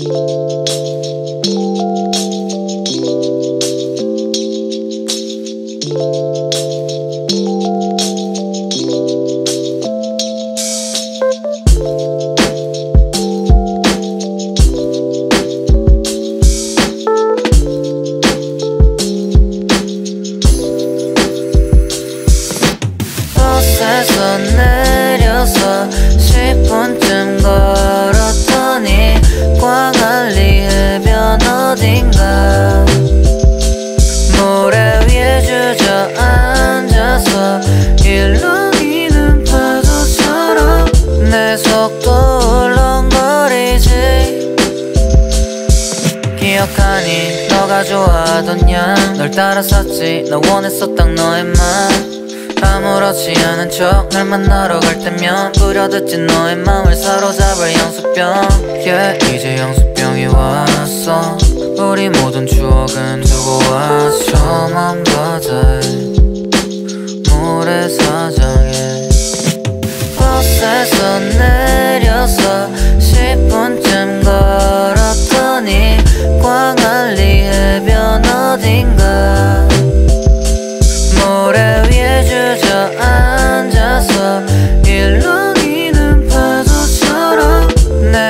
Música 기억하니 너가 좋아하던 양널 따랐었지. 나 원했어 딱 너의 맘 아무렇지 않은 척 날 만나러 갈 때면 뿌려듣지 너의 맘을 사로잡을 영수병. Yeah, 이제 영수병이 왔어. 우리 모든 추억은 두고 왔어. 맘바다에 모래사장에. 버스에서 내려서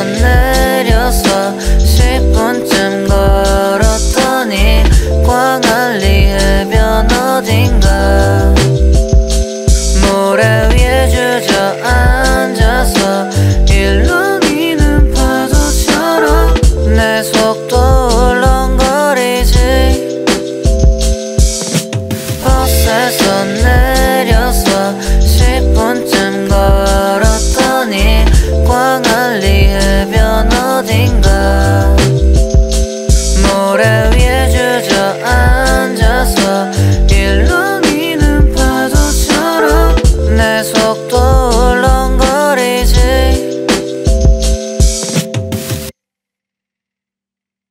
없네. holding on